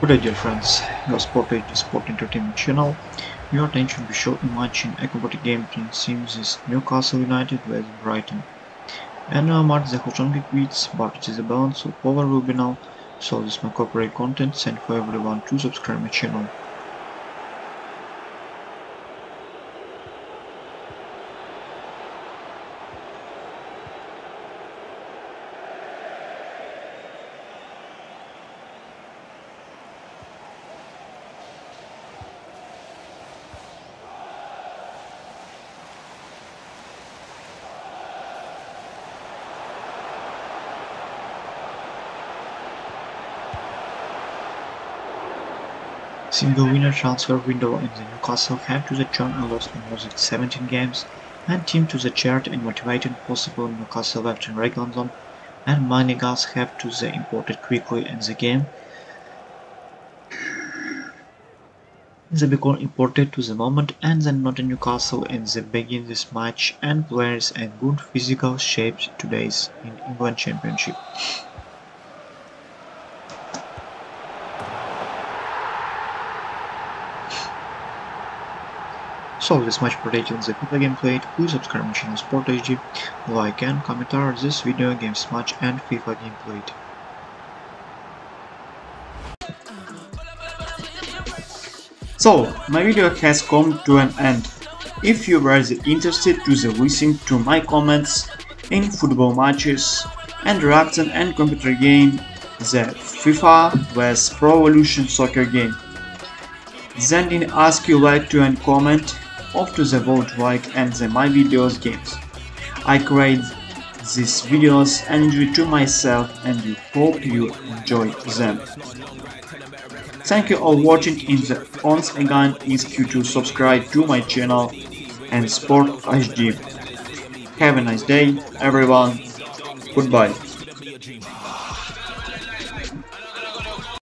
Good day dear friends, your Sport HD Sport Entertainment channel. Your attention be short watching acrobatic game between teams is Newcastle United vs Brighton. And now Mark the Hochongi tweets, but it is a balance of power will be now, so this is my corporate content sent for everyone to subscribe my channel. Single winner transfer window in the Newcastle have to the John and lost almost 17 games and team to the charity and motivated possible Newcastle left in regular zone and Manigas have to the imported quickly in the game. They become imported to the moment and then not in Newcastle in the begin this match and players in good physical shape today's in England Championship. So this much for on the FIFA gameplay, please subscribe my channel SportHD, like and comment on this video games match and FIFA gameplay. So, my video has come to an end. If you were interested to the listen to my comments in football matches and reaction and computer game, the FIFA vs Pro Evolution Soccer game, then in ask you like to and comment off to the vote like and the my videos games. I create these videos and enjoy to myself and you hope you enjoy them. Thank you all watching in the once again ask you to subscribe to my channel and Sport HD. Have a nice day everyone. Goodbye.